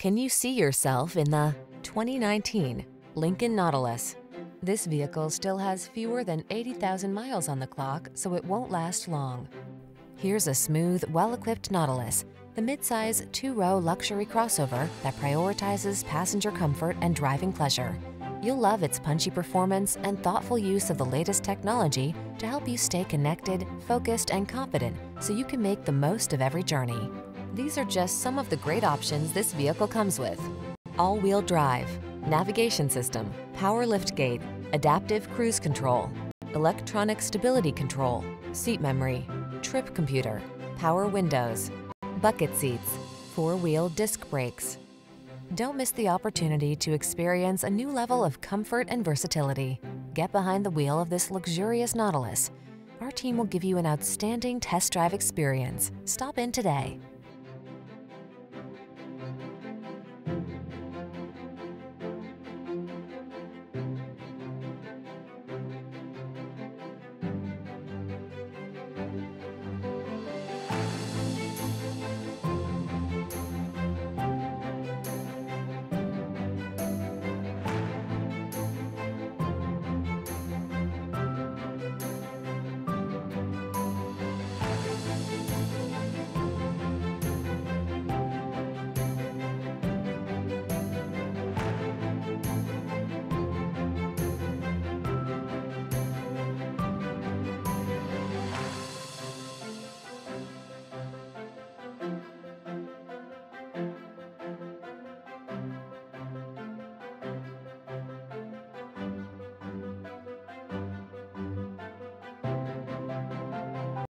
Can you see yourself in the 2019 Lincoln Nautilus? This vehicle still has fewer than 80,000 miles on the clock, so it won't last long. Here's a smooth, well-equipped Nautilus, the midsize two-row luxury crossover that prioritizes passenger comfort and driving pleasure. You'll love its punchy performance and thoughtful use of the latest technology to help you stay connected, focused, and confident so you can make the most of every journey. These are just some of the great options this vehicle comes with. All-wheel drive, navigation system, power liftgate, adaptive cruise control, electronic stability control, seat memory, trip computer, power windows, bucket seats, four-wheel disc brakes. Don't miss the opportunity to experience a new level of comfort and versatility. Get behind the wheel of this luxurious Nautilus. Our team will give you an outstanding test drive experience. Stop in today.